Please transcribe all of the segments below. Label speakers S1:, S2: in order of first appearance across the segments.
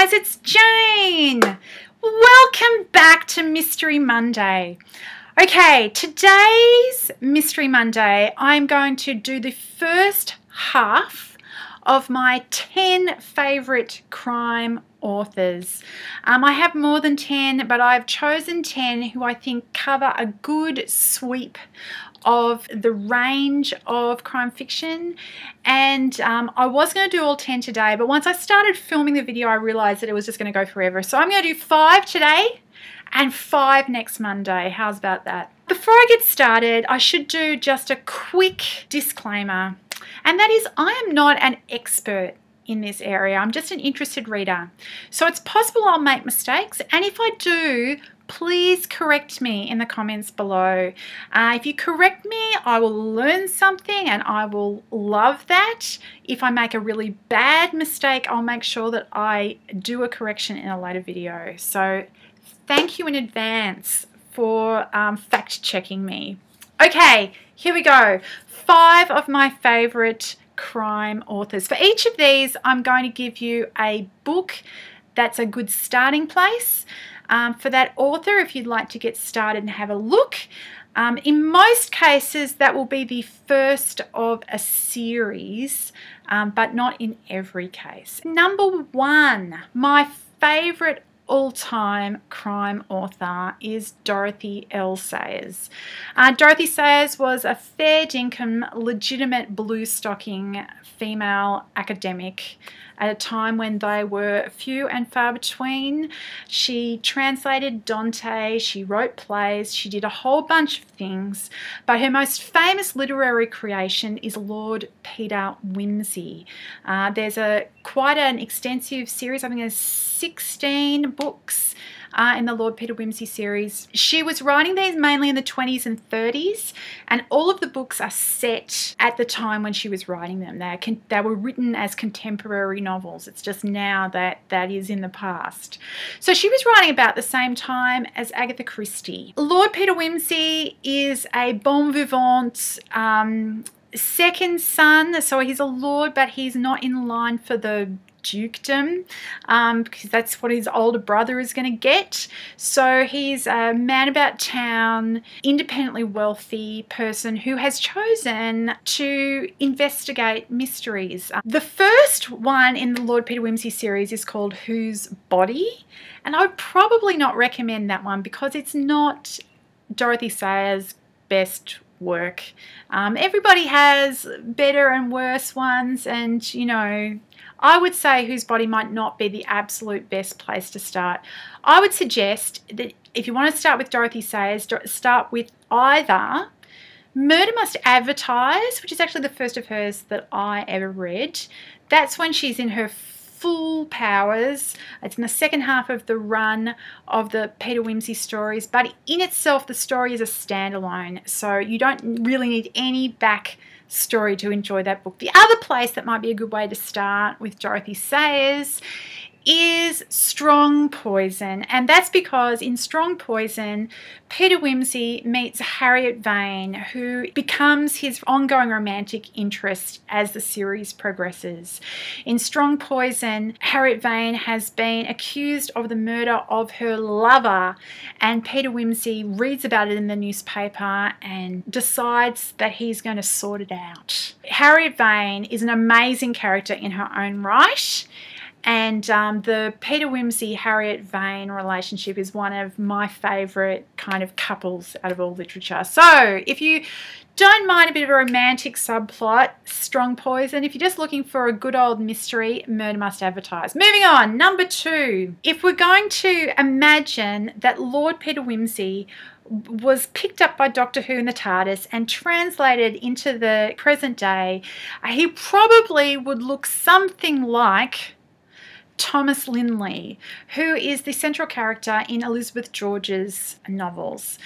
S1: guys, it's Jane. Welcome back to Mystery Monday. Okay, today's Mystery Monday, I'm going to do the first half of my 10 favourite crime authors. Um, I have more than 10, but I've chosen 10 who I think cover a good sweep of the range of crime fiction and um, I was going to do all 10 today but once I started filming the video I realized that it was just going to go forever so I'm going to do five today and five next Monday how's about that before I get started I should do just a quick disclaimer and that is I am not an expert in this area. I'm just an interested reader. So it's possible I'll make mistakes, and if I do, please correct me in the comments below. Uh, if you correct me, I will learn something and I will love that. If I make a really bad mistake, I'll make sure that I do a correction in a later video. So thank you in advance for um, fact checking me. Okay, here we go. Five of my favorite crime authors. For each of these, I'm going to give you a book that's a good starting place um, for that author if you'd like to get started and have a look. Um, in most cases, that will be the first of a series, um, but not in every case. Number one, my favourite all-time crime author is Dorothy L. Sayers. Uh, Dorothy Sayers was a fair dinkum, legitimate blue stocking female academic at a time when they were few and far between. She translated Dante, she wrote plays, she did a whole bunch of things, but her most famous literary creation is Lord Peter Wimsey. Uh, there's a quite an extensive series, I think there's 16 books uh, in the Lord Peter Wimsey series. She was writing these mainly in the 20s and 30s, and all of the books are set at the time when she was writing them. They, they were written as contemporary novels. It's just now that that is in the past. So she was writing about the same time as Agatha Christie. Lord Peter Wimsey is a bon vivant. Um, second son, so he's a lord, but he's not in line for the dukedom um, because that's what his older brother is going to get. So he's a man about town, independently wealthy person who has chosen to investigate mysteries. Um, the first one in the Lord Peter Wimsey series is called Whose Body? And I would probably not recommend that one because it's not Dorothy Sayers' best work. Um, everybody has better and worse ones, and you know, I would say whose body might not be the absolute best place to start. I would suggest that if you want to start with Dorothy Sayers, start with either Murder Must Advertise, which is actually the first of hers that I ever read. That's when she's in her full powers. It's in the second half of the run of the Peter Wimsey stories, but in itself, the story is a standalone, so you don't really need any back story to enjoy that book. The other place that might be a good way to start with Dorothy Sayers is Strong Poison. And that's because in Strong Poison, Peter Wimsey meets Harriet Vane, who becomes his ongoing romantic interest as the series progresses. In Strong Poison, Harriet Vane has been accused of the murder of her lover, and Peter Wimsey reads about it in the newspaper and decides that he's going to sort it out. Harriet Vane is an amazing character in her own right. And um, the Peter Wimsey Harriet Vane relationship is one of my favourite kind of couples out of all literature. So if you don't mind a bit of a romantic subplot, Strong Poison. If you're just looking for a good old mystery, Murder Must Advertise. Moving on, number two. If we're going to imagine that Lord Peter Wimsey was picked up by Doctor Who in the TARDIS and translated into the present day, he probably would look something like Thomas Lynley, who is the central character in Elizabeth George's novels.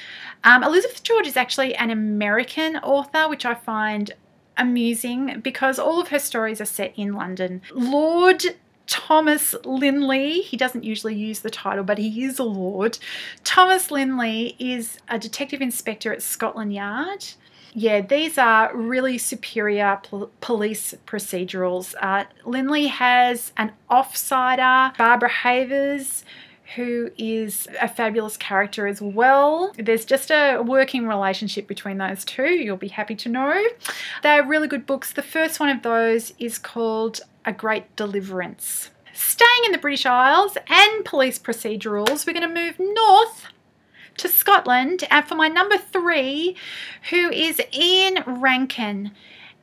S1: Um, Elizabeth George is actually an American author, which I find amusing because all of her stories are set in London. Lord Thomas Lynley, he doesn't usually use the title, but he is a lord. Thomas Lynley is a detective inspector at Scotland Yard. Yeah, these are really superior pol- police procedurals. Uh, Lynley has an offsider, Barbara Havers, who is a fabulous character as well. There's just a working relationship between those two, you'll be happy to know. They're really good books. The first one of those is called A Great Deliverance. Staying in the British Isles and police procedurals, we're going to move north Scotland and for my number three, who is Ian Rankin.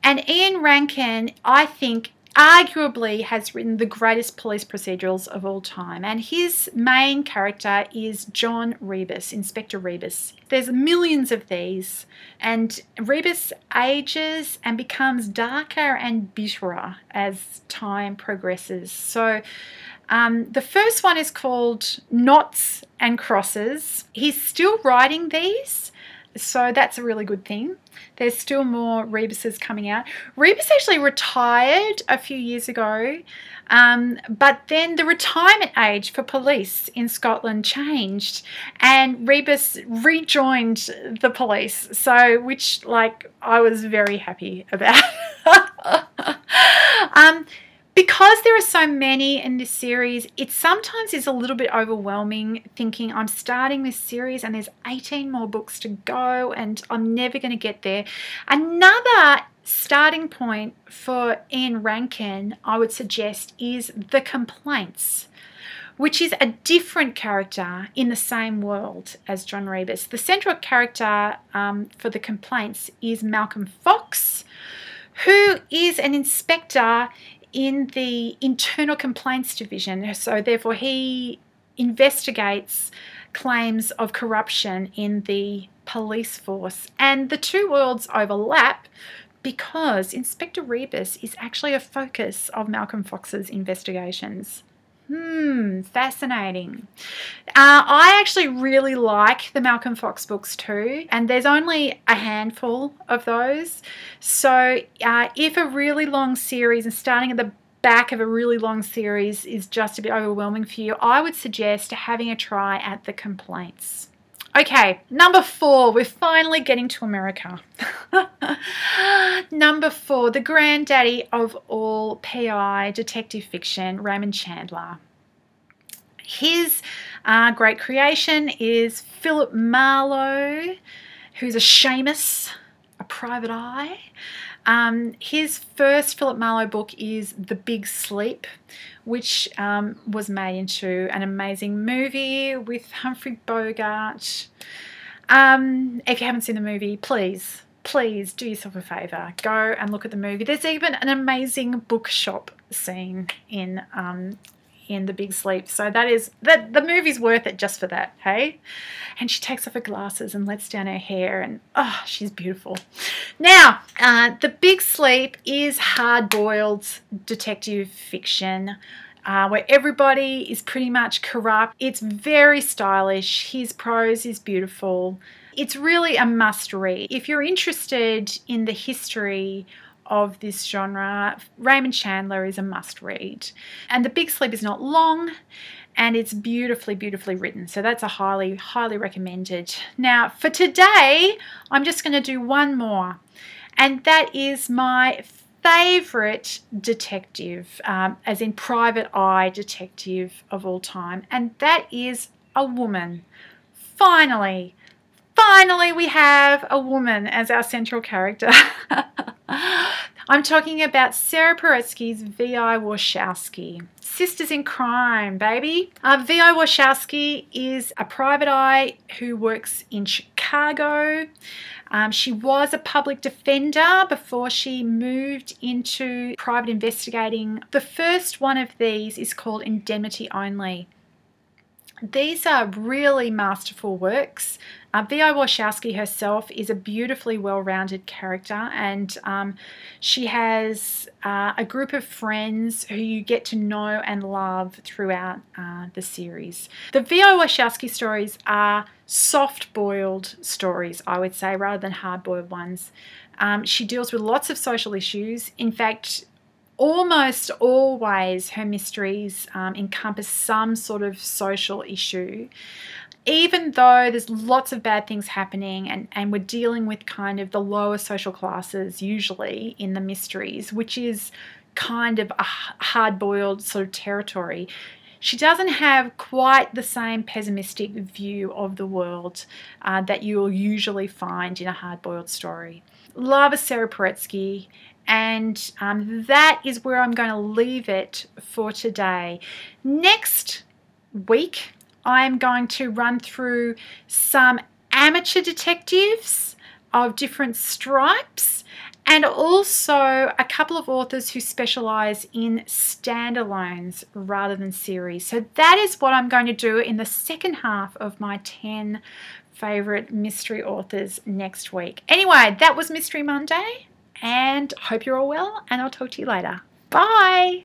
S1: And Ian Rankin, I think, arguably has written the greatest police procedurals of all time. And his main character is John Rebus, Inspector Rebus. There's millions of these, and Rebus ages and becomes darker and bitterer as time progresses. So um, the first one is called Knots and Crosses. He's still writing these, so that's a really good thing. There's still more Rebuses coming out. Rebus actually retired a few years ago, um, but then the retirement age for police in Scotland changed, and Rebus rejoined the police. So, which like I was very happy about. um, because there are so many in this series, it sometimes is a little bit overwhelming thinking I'm starting this series and there's 18 more books to go and I'm never going to get there. Another starting point for Ian Rankin, I would suggest, is The Complaints which is a different character in the same world as John Rebus. The central character um, for the complaints is Malcolm Fox, who is an inspector in the internal complaints division. So, therefore, he investigates claims of corruption in the police force. And the two worlds overlap because Inspector Rebus is actually a focus of Malcolm Fox's investigations. Hmm, fascinating. Uh, I actually really like the Malcolm Fox books too, and there's only a handful of those. So, uh, if a really long series and starting at the back of a really long series is just a bit overwhelming for you, I would suggest having a try at the complaints. Okay, number four, we're finally getting to America. number four, the granddaddy of all PI detective fiction, Raymond Chandler. His uh, great creation is Philip Marlowe, who's a shamus, a private eye. Um, his first Philip Marlowe book is The Big Sleep, which um, was made into an amazing movie with Humphrey Bogart. Um, if you haven't seen the movie, please, please do yourself a favour. Go and look at the movie. There's even an amazing bookshop scene in um, in The Big Sleep. So that is that the movie's worth it just for that, hey? And she takes off her glasses and lets down her hair, and oh, she's beautiful. Now, uh, The Big Sleep is hard boiled detective fiction. Uh, where everybody is pretty much corrupt. It's very stylish. His prose is beautiful. It's really a must read. If you're interested in the history of this genre, Raymond Chandler is a must read. And The Big Sleep is not long and it's beautifully, beautifully written. So that's a highly, highly recommended. Now, for today, I'm just going to do one more, and that is my favorite detective, um, as in private eye detective of all time, and that is a woman. Finally, finally, we have a woman as our central character. I'm talking about Sara Paretsky's V.I. Warshawski. Sisters in Crime, baby. Uh, V.I. Warshawski is a private eye who works in Chicago. Um, she was a public defender before she moved into private investigating. The first one of these is called Indemnity Only. These are really masterful works. Uh, V.I. Warshawski herself is a beautifully well-rounded character and um, she has uh, a group of friends who you get to know and love throughout uh, the series. The V.I. Warshawski stories are soft-boiled stories, I would say, rather than hard-boiled ones. Um, she deals with lots of social issues. In fact, almost always her mysteries um, encompass some sort of social issue. even though there's lots of bad things happening and, and we're dealing with kind of the lower social classes usually in the mysteries, which is kind of a hard boiled sort of territory, she doesn't have quite the same pessimistic view of the world uh, that you'll usually find in a hard boiled story. Love Sara Paretsky, and um, that is where I'm going to leave it for today. Next week, I'm going to run through some amateur detectives of different stripes and also a couple of authors who specialize in standalones rather than series. So that is what I'm going to do in the second half of my 10 favorite mystery authors next week. Anyway, that was Mystery Monday and hope you're all well and I'll talk to you later. Bye!